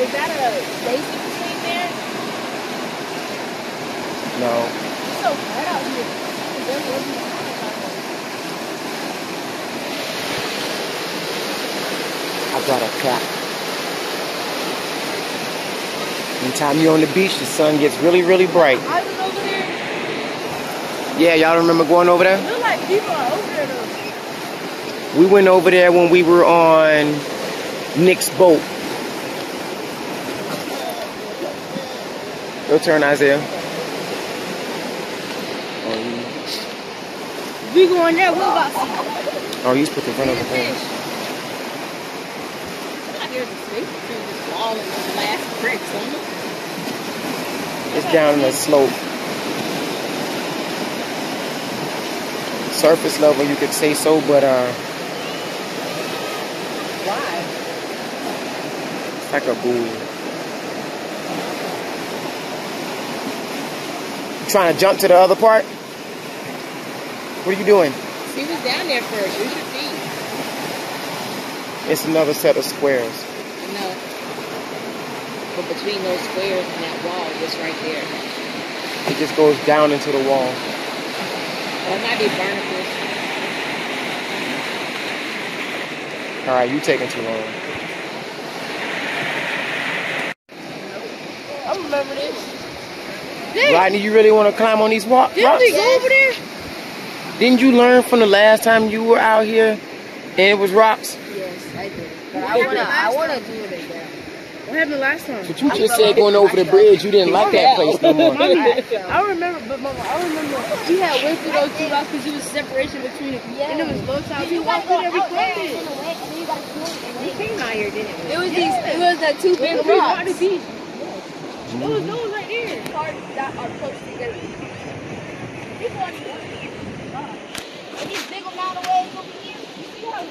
is that a lazy machine there? No. It's so hot out here. There wasn't a lot out there. I brought a cap. Anytime you're on the beach, the sun gets really, really bright. I was over there. Yeah, y'all remember going over there? Look like people are over there though. We went over there when we were on Nick's boat. Your turn, Isaiah. Oh, you- We going there. What about see? Oh, he's put the front of the fish. thing. I hear the fish through this those last bricks. It's down in the slope. Surface level, you could say so, but uh, Why? it's like a buoy. You trying to jump to the other part? What are you doing? She was down there first. You should see. It's another set of squares. No. But between those squares and that wall, just right there. It just goes down into the wall. It might be barnacles. All right, you taking too long. I remember this. Rodney, you really want to climb on these wa- rocks? Didn't we go over there? Didn't you learn from the last time you were out here and it was rocks? Yes, I did. But I wanna, I wanna do it again. What happened last time? But you just said going over the bridge, you didn't like that place no more. I remember, but mama, I remember we had went through those two rocks because there was separation between it. And it was low tide. We walked through there, we climbed. We came out here, didn't we? It was these, it was the two big rocks. Walked the beach. There was no one right there. Hard that are close together. People are And these big amount of waves over here. You see how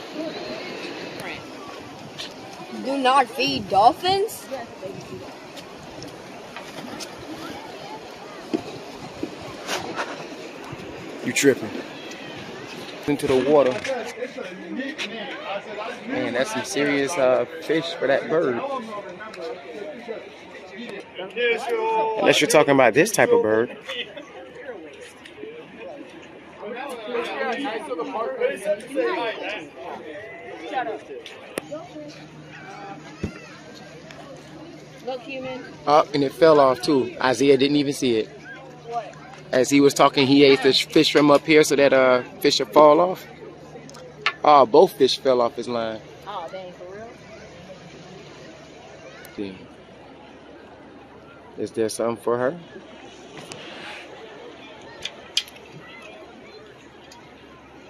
Do not feed dolphins? You tripping. Into the water. Man, that's some serious uh, fish for that bird. Unless you're talking about this type of bird. Look, human. Up and it fell off too. Isaiah didn't even see it. As he was talking, he ate the fish from up here so that uh fish would fall off. Oh, both fish fell off his line. Oh, dang, for real? Damn. Is there something for her?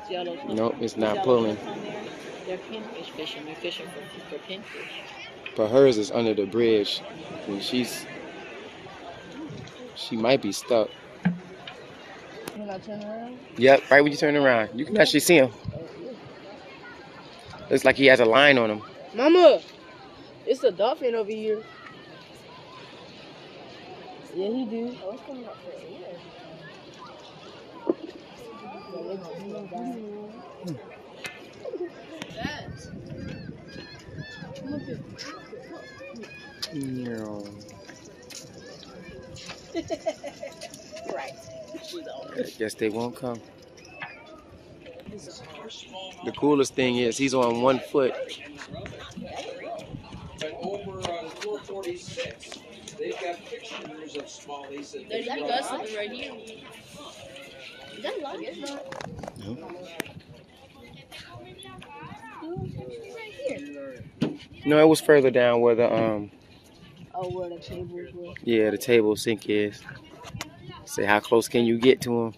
See all those little- Nope, it's not pulling. those on there? They're pinfish fishing. They're fishing for, for pinfish. But hers is under the bridge. And she's she might be stuck. When I turn around? Yep, right when you turn around. You can actually see him. Looks like he has a line on him. Mama, it's a dolphin over here. Yeah, he do. Oh, it's coming up for No. Right. I guess they won't come. The coolest thing is he's on one foot. But over 446, they've got pictures of smallies that There's they you brought got out. something right here. Is that long? It's not. Right here. No, it was further down where the um Oh, where the tables were. yeah the table sink is. Say how close can you get to him?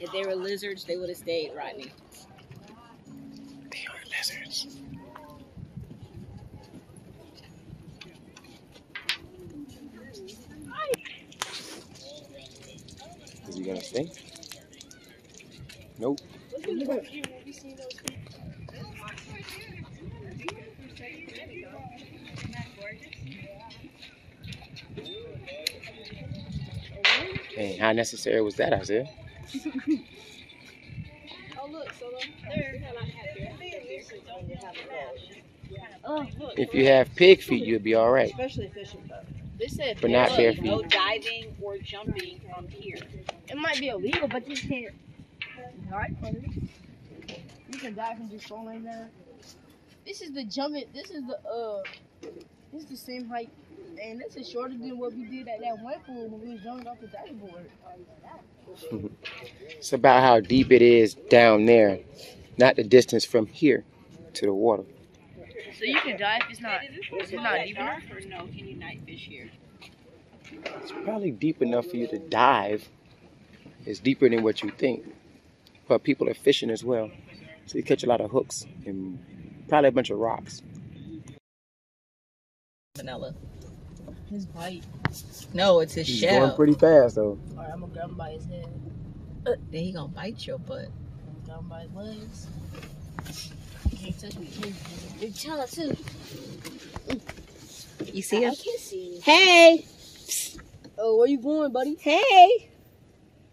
If they were lizards, they would have stayed, Rodney. They are lizards. Is he gonna stay. Nope. Hey, how necessary was that, Isaiah? Oh look, Solo. Oh, If you have pig feet, you'll be all right. Especially fishing boat. They said But not bare feet. No diving or jumping from here. it might be illegal, but you can't dive from it. You can dive from just falling there. This is the jumping. This is the uh. This is the same height, and this is shorter than what we did at that one pool when we was jumping off the diving board. It's about how deep it is down there, not the distance from here to the water. So you can dive. It's not. It's not deep enough. Or no, can you night fish here? It's probably deep enough for you to dive. It's deeper than what you think. But people are fishing as well. So you catch a lot of hooks and probably a bunch of rocks. Vanilla. His bite. No, it's his He's shell. going pretty fast though. Alright, I'm gonna grab him by his head. then he gonna bite your butt. Grab him by his legs. You can't touch me. You can't- you tell us too. You see him? I can't see it. Hey, Oh, where you going, buddy? hey.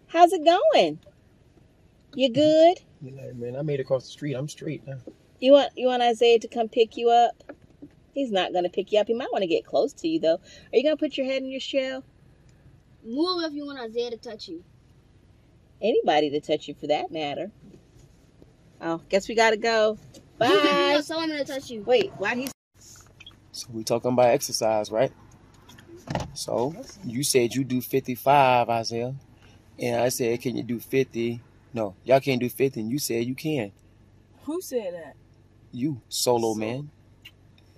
How's it going? You good? You're like, man, I made it across the street. I'm straight now. You want you want Isaiah to come pick you up? He's not gonna pick you up. He might want to get close to you though. Are you gonna put your head in your shell? Move if you want Isaiah to touch you. Anybody to touch you for that matter. Oh, guess we gotta go. Move if you Bye. want someone to touch you. Wait, why he? So we talking about exercise, right? So you said you do 55, Isaiah. And I said, can you do 50? No, y'all can't do 50. And you said you can. Who said that? You, solo man.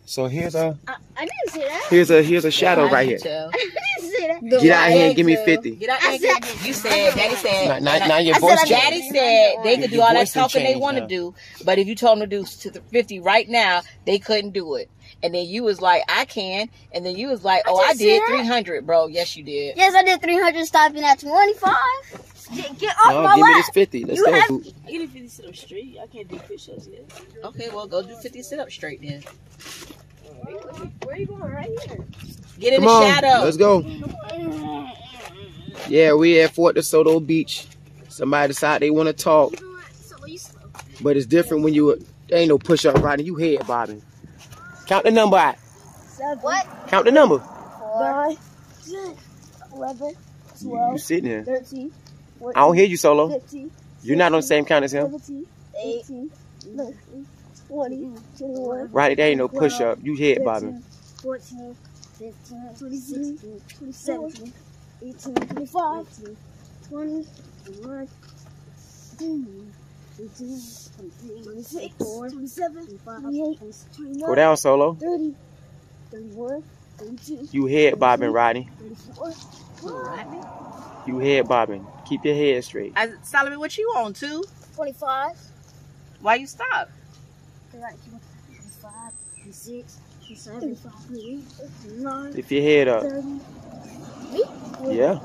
So here's a I, I didn't say that. here's a here's a shadow right here. I didn't say that. Get out of here and give me 50. Get out I there. said- You said, Daddy said. Now, now, now your I said voice I. Daddy said they could do all that talking they want to do, but if you told them to do to the 50 right now, they couldn't do it. And then you was like, I can. And then you was like, oh, I just did 300, bro. Yes, you did. Yes, I did 300 stopping at 25. Get, get off No, my give me this 50. Let's You go. have- I get a 50 sit up straight. I can't do push-ups yet. Okay, well, go do 50 sit up straight then. Where you going? Right here. Get in Come the on, shadow. let's go. Yeah, we at Fort DeSoto Beach. Somebody decide they want to talk, So you slow. but it's different when you there ain't no push up riding. You head bobbing. Count the number out. What? Count the number. Nine, 10, 11, You, 12, you sitting there. 13, 14, I don't hear you solo. 15, You're not on the same count as him. 17, 18, 19, 20, 21, Right there ain't no push up. You head bobbing. 14, 15, 16, 17, 18, 25, 20, 21, 22, 23, 26, 27, 28, 29, Go down solo. 30, 31, 32, You head bobbing, Rodney. 34, You head bobbing. Keep your head straight. I, Solomon, what you on, too? 25, Why you stop? 25, 26, 27, 28, 29, your head up. Yeah,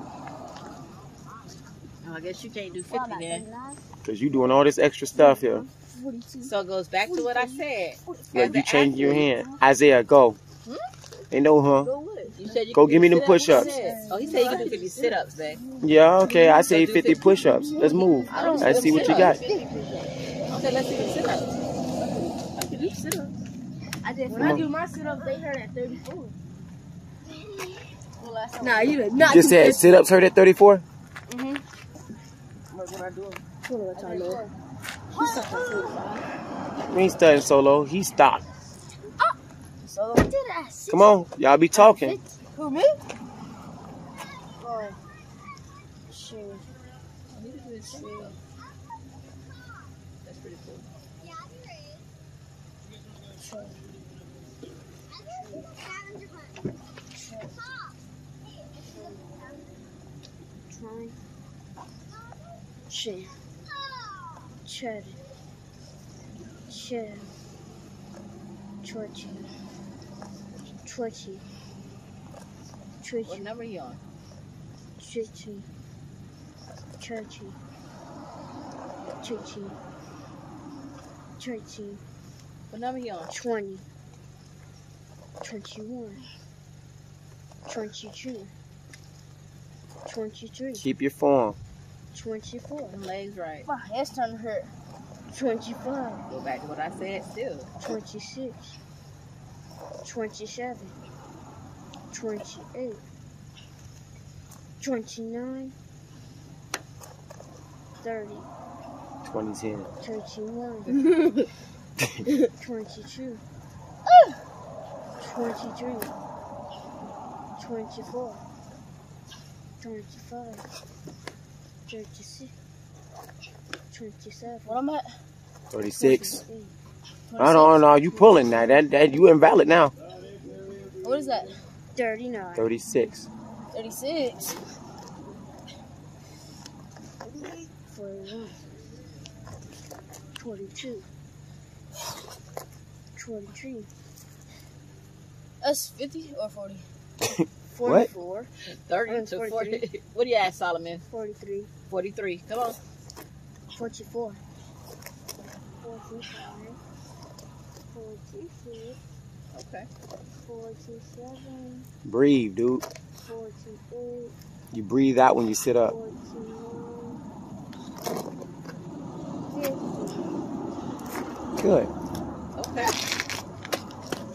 Oh, I guess you can't do 50 then. because you're doing all this extra stuff here. So it goes back to what I said. Like As you change your hand. Isaiah, go. Ain't no huh. Go? You said you Go give me do them sit-ups. push-ups. Oh, he said you can do 50 sit-ups, babe. Yeah, okay. I say So 50 50. push ups. Let's move. Let's see what you got. Okay, let's see the sit-ups. I can do sit-ups. I did When Come I do my sit-ups, they hurt at 34. Well, nah, you did You just said sit ups hurt at 34? Mm-hmm. Like when I do them. Hold on, time man. We ain't studying solo. He stopped. So, I did at. Come on. Y'all be talking. who, me? Oh, sure. Sure. That's pretty cool. Sure. Try. Chin. Chin. Chin. Twitchy. Twitchy. What number you on? Twitchy. Churchy. Churchy. Churchy. What number he on? 20. 21. 22. 23. Keep your form. 24. Them legs right. My head's starting to hurt. 25. Go back to what I said still. 26. 27. 28. 29. 30. 2010. 31. 22. 23. 24. 25. 36. 27. What I'm at? 36. 28. I don't know. You pulling now. That, that you invalid now. What is that? 39. 36. 36. 41. 42. 23. That's 50 or 40? 44. 30 Uh, to 40. What do you ask, Solomon? 43. 43. Come on. 44. 45. 46. Okay. 47. Breathe, dude. 48. You breathe out when you sit up. 49. 50. Good. Okay.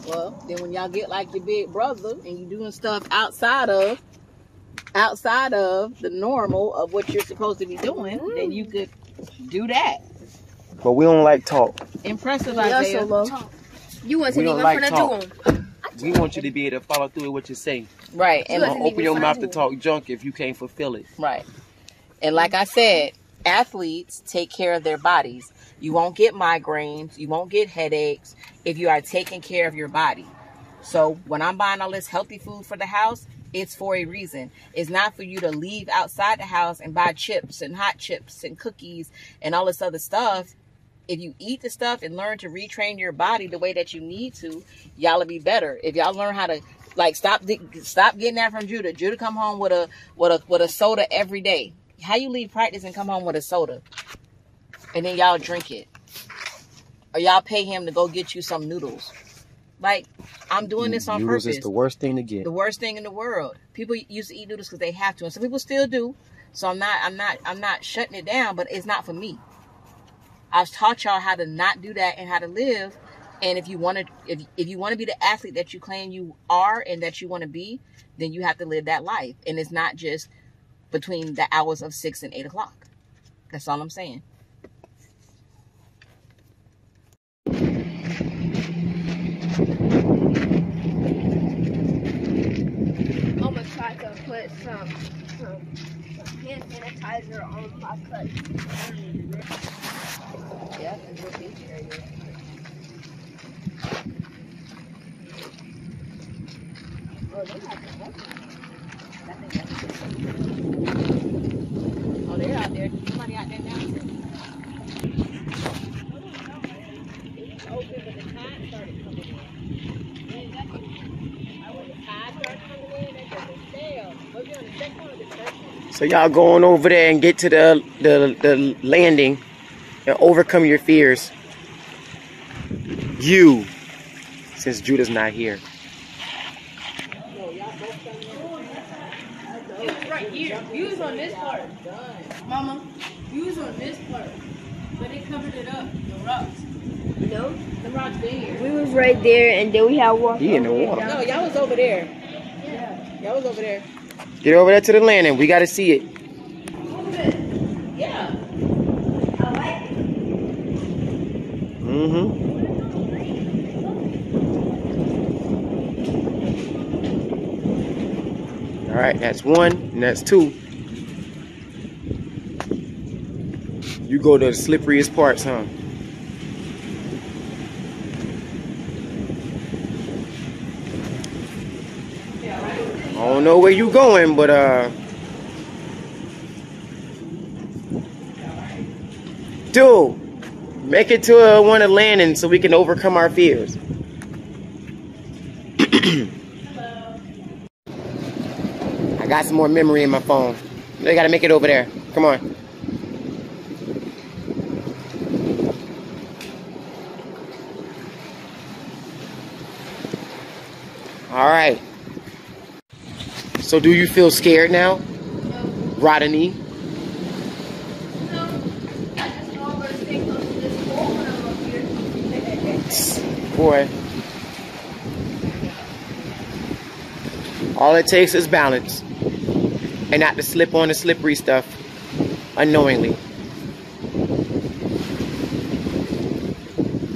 Well, then when y'all get like your big brother and you doing stuff outside of outside of the normal of what you're supposed to be doing, then you could do that. But we don't like talk. Impressive, Yeah, Isaiah. Solo. You want to We leave don't in like front talk. of them. We want you to be able to follow through with what you say. Right. And wasn't don't open your mouth to talk junk if you can't fulfill it. Right. And like I said, athletes take care of their bodies. You won't get migraines, you won't get headaches if you are taking care of your body. So when I'm buying all this healthy food for the house, it's for a reason. It's not for you to leave outside the house and buy chips and hot chips and cookies and all this other stuff. If you eat the stuff and learn to retrain your body the way that you need to, y'all will be better. If y'all learn how to like stop stop getting that from Judah. Judah come home with a with a with a soda every day. How you leave practice and come home with a soda, and then y'all drink it, or y'all pay him to go get you some noodles. Like I'm doing mm, this on Noodles purpose. is the worst thing to get. the worst thing in the world. People used to eat noodles because they have to, and some people still do. So I'm not, I'm not, I'm not shutting it down, but it's not for me. I've taught y'all how to not do that and how to live. And if you want to, if if you want to be the athlete that you claim you are and that you want to be, then you have to live that life. And it's not just between the hours of six and eight o'clock. That's all I'm saying. I'm gonna try to put some some, some hand sanitizer on my cut. Yeah, and your beach area. Oh, they got some weapons. I think that's Oh, they're out there. Somebody out there now too. It's open, but the tide started coming in. Man, that's I when the tide started coming in, they just a sail. Was it on the second one or the first one? So y'all going over there and get to the the, the landing and overcome your fears. You, since Judah's not here. Right here. You was on this part. Mama, you was on this part. But they covered it up. The rocks. No? The rock's there. We was right there and then we had walked He in the water. No, y'all was over there. Y'all was over there. Get over there to the landing. We gotta see it. Yeah. Mm-hmm. All right, that's one, and that's two. You go to the slipperiest parts, huh? Don't know where you going, but uh. Dude, make it to uh, one of landing so we can overcome our fears. I got some more memory in my phone. They gotta make it over there. Come on. All right. So do you feel scared now, Rodney? Boy. All it takes is balance. And not to slip on the slippery stuff unknowingly.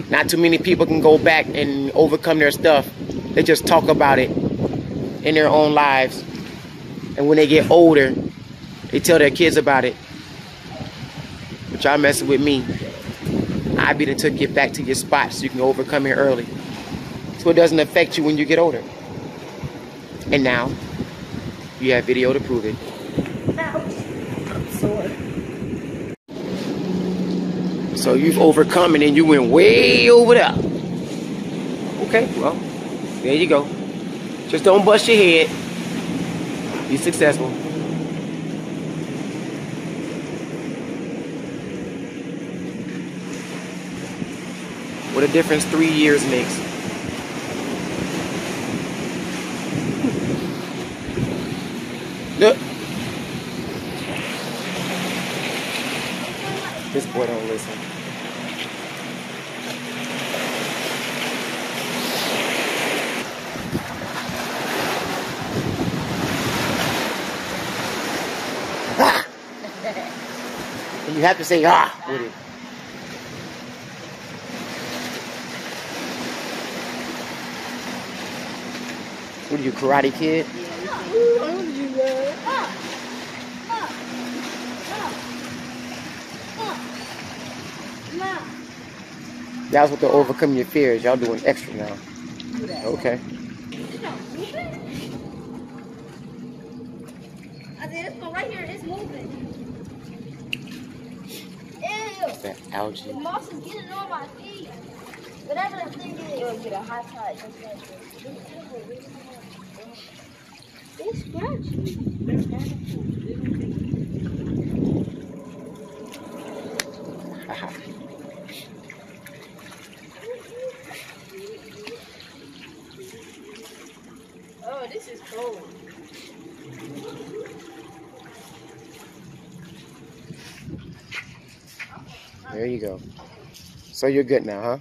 Not too many people can go back and overcome their stuff. They just talk about it in their own lives. And when they get older, they tell their kids about it. But y'all messing with me. I be the took you back to your spot so you can overcome it early. So it doesn't affect you when you get older. And now, you have video to prove it. So you've overcome it and you went way over there. Okay, well, there you go. Just don't bust your head. Be successful. What a difference three years makes. Look. This boy don't listen. Ah! And you have to say ah with it. What are you, Karate Kid? That's what to overcome your fears. Y'all doing extra now. Okay. I said, this one right here, it's moving. Ew. That algae. The moss is getting on my feet. Whatever the thing is. It'll get a hot touch. It's scratchy. Haha. Oh, you go. So you're good now, huh?